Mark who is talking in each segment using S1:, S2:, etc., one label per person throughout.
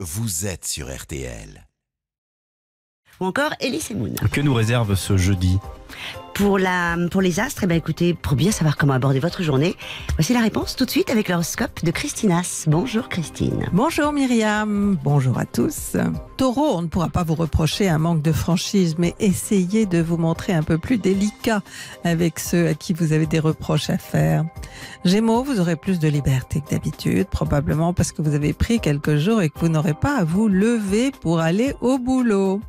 S1: vous êtes sur RTL.
S2: Ou encore Elise et Moon.
S3: Que nous réserve ce jeudi
S2: Pour, la, pour les astres, eh ben écoutez, pour bien savoir comment aborder votre journée, voici la réponse tout de suite avec l'horoscope de Christinas. Bonjour Christine.
S4: Bonjour Myriam, bonjour à tous. Taureau, on ne pourra pas vous reprocher un manque de franchise, mais essayez de vous montrer un peu plus délicat avec ceux à qui vous avez des reproches à faire. Gémeaux, vous aurez plus de liberté que d'habitude, probablement parce que vous avez pris quelques jours et que vous n'aurez pas à vous lever pour aller au boulot.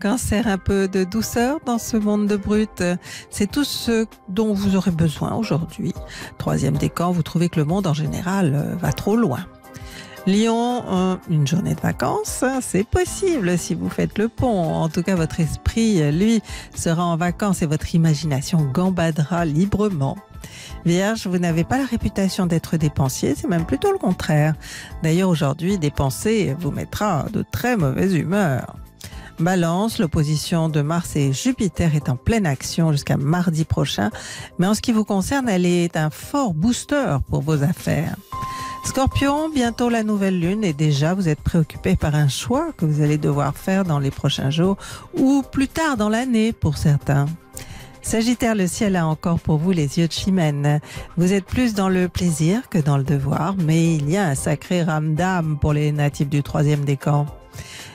S4: Cancer, un peu de douceur dans ce monde de brut. C'est tout ce dont vous aurez besoin aujourd'hui. Troisième décan, vous trouvez que le monde en général euh, va trop loin. Lion, euh, une journée de vacances, hein, c'est possible si vous faites le pont. En tout cas, votre esprit, lui, sera en vacances et votre imagination gambadera librement. Vierge, vous n'avez pas la réputation d'être dépensier, c'est même plutôt le contraire. D'ailleurs, aujourd'hui, dépenser vous mettra de très mauvaise humeur. Balance, l'opposition de Mars et Jupiter est en pleine action jusqu'à mardi prochain, mais en ce qui vous concerne, elle est un fort booster pour vos affaires. Scorpion, bientôt la nouvelle lune et déjà vous êtes préoccupé par un choix que vous allez devoir faire dans les prochains jours ou plus tard dans l'année pour certains. Sagittaire, le ciel a encore pour vous les yeux de chimène. Vous êtes plus dans le plaisir que dans le devoir, mais il y a un sacré ramdam pour les natifs du troisième décan.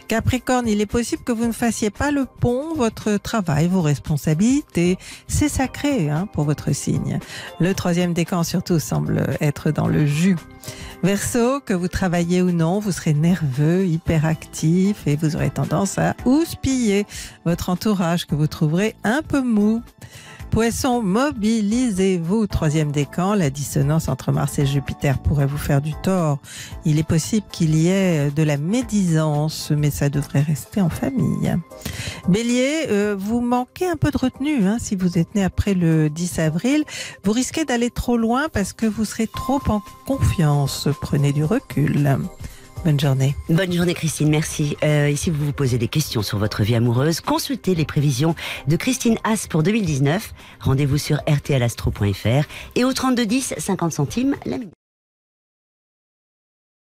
S4: Capricorne, il est possible que vous ne fassiez pas le pont, votre travail, vos responsabilités. C'est sacré hein, pour votre signe. Le troisième décan surtout semble être dans le jus. Verseau, que vous travaillez ou non, vous serez nerveux, hyperactif et vous aurez tendance à houspiller votre entourage que vous trouverez un peu mou. Poisson, mobilisez-vous. Troisième décan, la dissonance entre Mars et Jupiter pourrait vous faire du tort. Il est possible qu'il y ait de la médisance, mais ça devrait rester en famille. Bélier, euh, vous manquez un peu de retenue hein, si vous êtes né après le 10 avril. Vous risquez d'aller trop loin parce que vous serez trop en confiance. Prenez du recul. Bonne journée.
S2: Bonne journée Christine, merci. Euh, ici vous vous posez des questions sur votre vie amoureuse, consultez les prévisions de Christine Haas pour 2019. Rendez-vous sur rtlastro.fr et au 3210 50 centimes la minute.